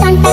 tan